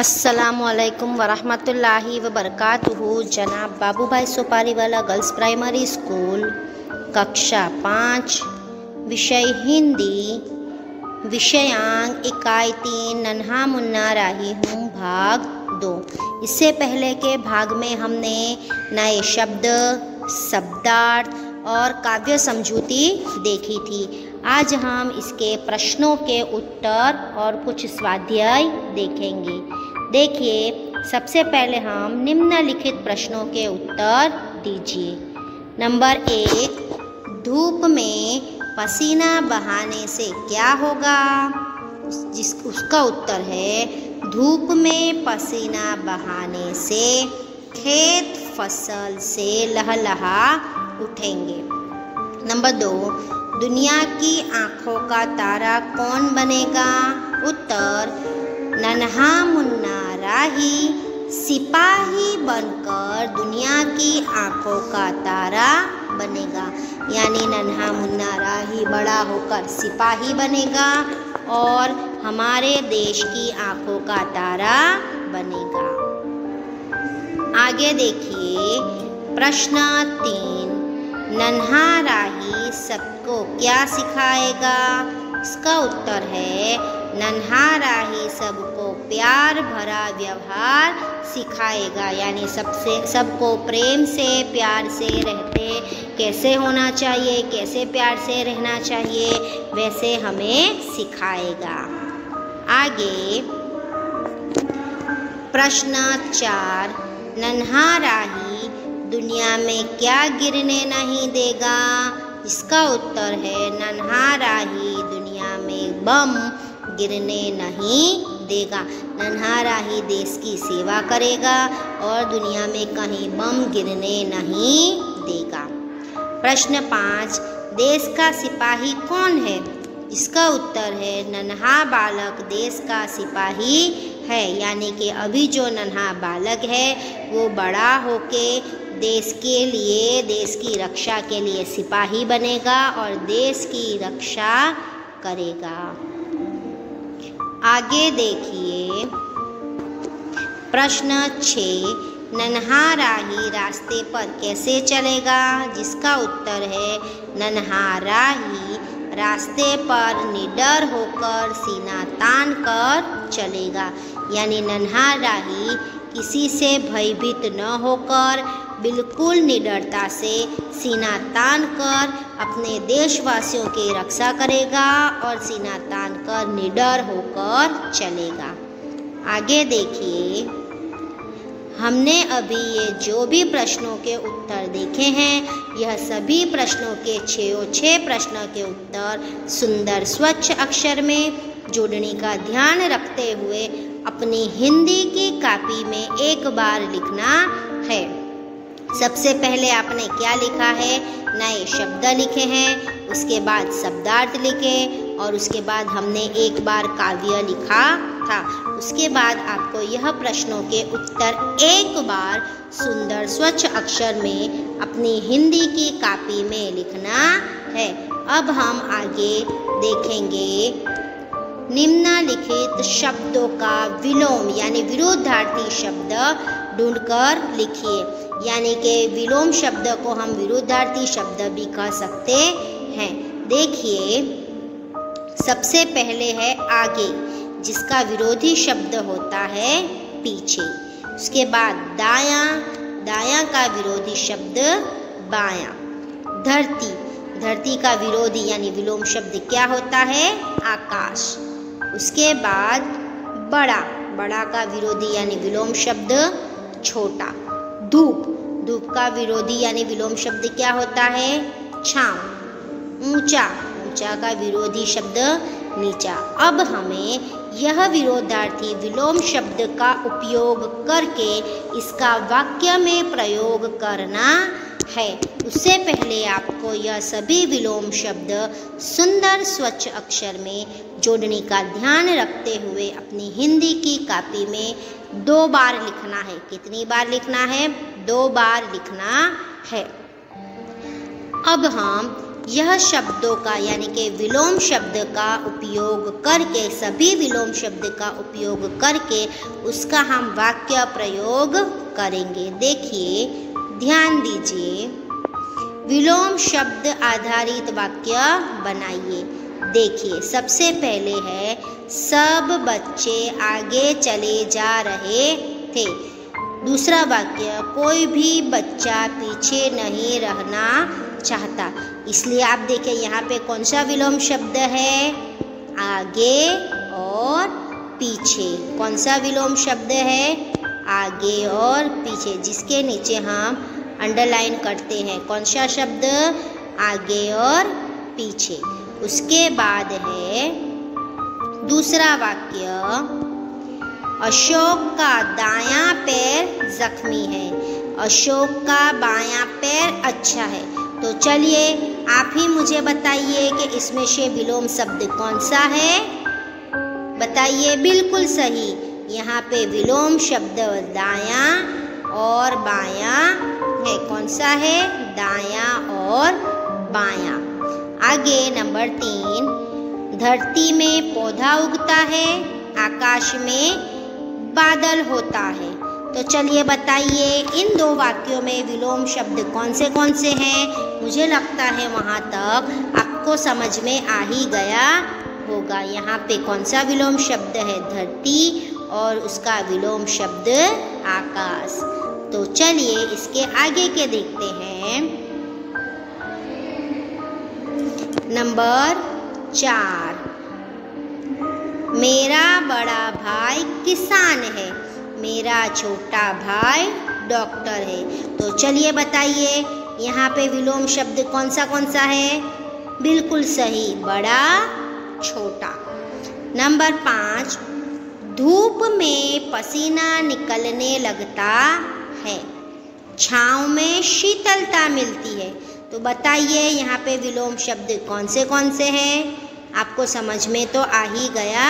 असलकम वरहमतुल्लाहि वबरकातुहू जनाब बाबू भाई सोपारी वाला गर्ल्स प्राइमरी स्कूल कक्षा पाँच विषय हिंदी विषयांक इकाई तीन नन्हा मुन्ना राही हूँ भाग दो इससे पहले के भाग में हमने नए शब्द, शब्दार्थ और काव्य समझूती देखी थी। आज हम इसके प्रश्नों के उत्तर और कुछ स्वाध्याय देखेंगे। देखिए, सबसे पहले हम निम्नलिखित प्रश्नों के उत्तर दीजिए। नंबर एक, धूप में पसीना बहाने से क्या होगा? जिस, उसका उत्तर है, धूप में पसीना बहाने से खेत फ़सल से लहलहा उठेंगे। नंबर दो, दुनिया की आँखों का तारा कौन बनेगा? उत्तर नन्हा मुन्ना राही सिपाही बनकर दुनिया की आँखों का तारा बनेगा। यानी नन्हा मुन्ना राही बड़ा होकर सिपाही बनेगा और हमारे देश की आँखों का तारा बनेगा। आगे देखिए, प्रश्न तीन नन्हा राही सबको क्या सिखाएगा? इसका उत्तर है नन्हा राही सबको प्यार भरा व्यवहार सिखाएगा। यानी सबसे, सबको प्रेम से, प्यार से रहते कैसे होना चाहिए, कैसे प्यार से रहना चाहिए, वैसे हमें सिखाएगा। आगे, प्रश्न चार नन्हा राही दुनिया में क्या गिरने नहीं देगा? इसका उत्तर है नन्हा राही दुनिया में बम गिरने नहीं देगा। नन्हा राही देश की सेवा करेगा और दुनिया में कहीं बम गिरने नहीं देगा। प्रश्न पाँच, देश का सिपाही कौन है? इसका उत्तर है, नन्हा बालक देश का सिपाही है। यानी कि अभी जो नन्हा बालक है, वो बड़ा होके देश के लिए, देश की रक्षा के लिए सिपाही बनेगा और देश की रक्षा करेगा। आगे देखिए। प्रश्न छ, नन्हा राही रास्ते पर कैसे चलेगा? जिसका उत्तर है, नन्हा राही रास्ते पर निडर होकर सीना तान कर चलेगा। यानी नन्हा राही किसी से भयभीत न होकर बिल्कुल निडरता से सीना तान कर अपने देशवासियों की रक्षा करेगा और सीना तान कर निडर होकर चलेगा। आगे देखिए, हमने अभी ये जो भी प्रश्नों के उत्तर देखे हैं, यह सभी प्रश्नों के छो छः प्रश्नों के उत्तर सुंदर स्वच्छ अक्षर में, जोड़ने का ध्यान रखते हुए अपनी हिंदी की कापी में एक बार लिखना है। सबसे पहले आपने क्या लिखा है? नए शब्द लिखे हैं, उसके बाद शब्दार्थ लिखे, और उसके बाद हमने एक बार काव्य लिखा था। उसके बाद आपको यह प्रश्नों के उत्तर एक बार सुंदर स्वच्छ अक्षर में अपनी हिंदी की कापी में लिखना है। अब हम आगे देखेंगे। निम्नलिखित शब्दों का विलोम, यानी विरोधार्थी शब्द ढूंढकर लिखिए। यानी कि विलोम शब्द को हम विरोधार्थी शब्द भी कह सकते हैं। देखिए, सबसे पहले है आगे, जिसका विरोधी शब्द होता है पीछे। उसके बाद दाया दाया का विरोधी शब्द बाया। धरती धरती का विरोधी यानी विलोम शब्द क्या होता है? आकाश। उसके बाद बड़ा बड़ा का विरोधी यानी विलोम शब्द छोटा। धूप। धूप का विरोधी यानी विलोम शब्द क्या होता है? छाव ऊँचा। ऊँचा का विरोधी शब्द नीचा। अब हमें यह विरोधार्थी विलोम शब्द का उपयोग करके इसका वाक्य में प्रयोग करना है। उससे पहले आपको यह सभी विलोम शब्द सुंदर स्वच्छ अक्षर में जोड़ने का ध्यान रखते हुए अपनी हिंदी की कापी में दो बार लिखना है। कितनी बार लिखना है? दो बार लिखना है। अब हम यह शब्दों का यानी कि विलोम शब्द का उपयोग करके, सभी विलोम शब्द का उपयोग करके उसका हम वाक्य प्रयोग करेंगे। देखिए ध्यान दीजिए। विलोम शब्द आधारित वाक्य बनाइए। देखिए, सबसे पहले है, सब बच्चे आगे चले जा रहे थे। दूसरा वाक्य, कोई भी बच्चा पीछे नहीं रहना चाहता। इसलिए आप देखिए, यहाँ पे कौन सा विलोम शब्द है? आगे और पीछे। कौन सा विलोम शब्द है? आगे और पीछे, जिसके नीचे हम अंडरलाइन करते हैं। कौन सा शब्द? आगे और पीछे। उसके बाद है दूसरा वाक्य। अशोक का दायां पैर जख्मी है। अशोक का बायां पैर अच्छा है। तो चलिए, आप ही मुझे बताइए कि इसमें से विलोम शब्द कौन सा है? बताइए, बिल्कुल सही। यहाँ पे विलोम शब्द दाया और बाया है। कौन सा है? दाया और बाया। आगे नंबर तीन। धरती में पौधा उगता है, आकाश में बादल होता है। तो चलिए बताइए, इन दो वाक्यों में विलोम शब्द कौन से कौन से हैं? मुझे लगता है वहाँ तक आपको समझ में आ ही गया होगा। यहाँ पे कौन सा विलोम शब्द है? धरती और उसका विलोम शब्द आकाश। तो चलिए इसके आगे के देखते हैं। नंबर चार। मेरा बड़ा भाई किसान है। मेरा छोटा भाई डॉक्टर है। तो चलिए बताइए, यहाँ पे विलोम शब्द कौन सा कौन सा है? बिल्कुल सही, बड़ा, छोटा। नंबर पाँच। धूप में पसीना निकलने लगता है। छाँव में शीतलता मिलती है। तो बताइए, यहाँ पे विलोम शब्द कौन से कौन से हैं? आपको समझ में तो आ ही गया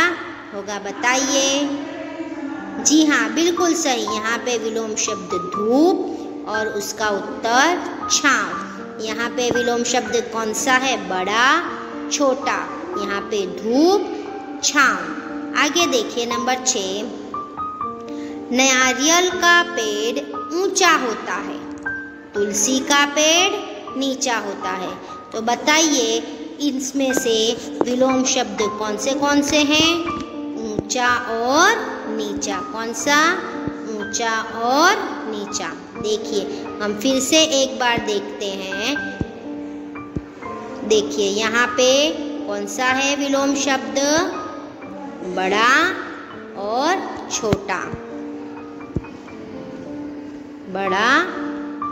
होगा, बताइए। जी हाँ बिल्कुल सही। यहाँ पे विलोम शब्द धूप और उसका उत्तर छाँव। यहाँ पे विलोम शब्द कौन सा है? बड़ा, छोटा। यहाँ पे धूप, छाँव। आगे देखिए, नंबर छ नारियल का पेड़ ऊँचा होता है, तुलसी का पेड़ नीचा होता है। तो बताइए, इसमें से विलोम शब्द कौन से कौन से हैं? ऊँचा और नीचा। कौन सा? ऊँचा और नीचा। देखिए, हम फिर से एक बार देखते हैं। देखिए, यहाँ पे कौन सा है विलोम शब्द? बड़ा और छोटा। बड़ा,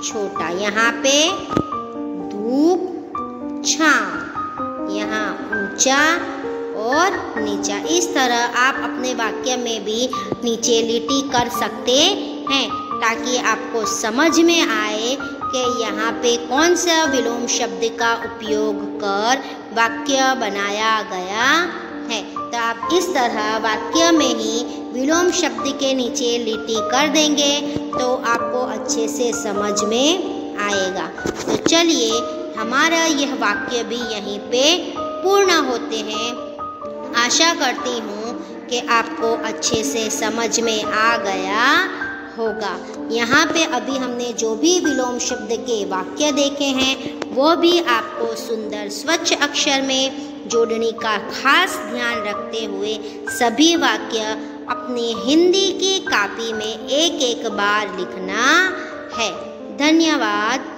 छोटा। यहाँ पे धूप, छाँव। यहाँ ऊँचा और नीचा। इस तरह आप अपने वाक्य में भी नीचे लिटी कर सकते हैं, ताकि आपको समझ में आए कि यहाँ पे कौन सा विलोम शब्द का उपयोग कर वाक्य बनाया गया है। तो आप इस तरह वाक्य में ही विलोम शब्द के नीचे लिटी कर देंगे तो आपको अच्छे से समझ में आएगा। तो चलिए, हमारा यह वाक्य भी यहीं पे पूर्ण होते हैं। आशा करती हूँ कि आपको अच्छे से समझ में आ गया होगा। यहाँ पे अभी हमने जो भी विलोम शब्द के वाक्य देखे हैं, वो भी आपको सुंदर, स्वच्छ अक्षर में जोड़ने का खास ध्यान रखते हुए सभी वाक्य अपने हिंदी की कापी में एक एक बार लिखना है। धन्यवाद।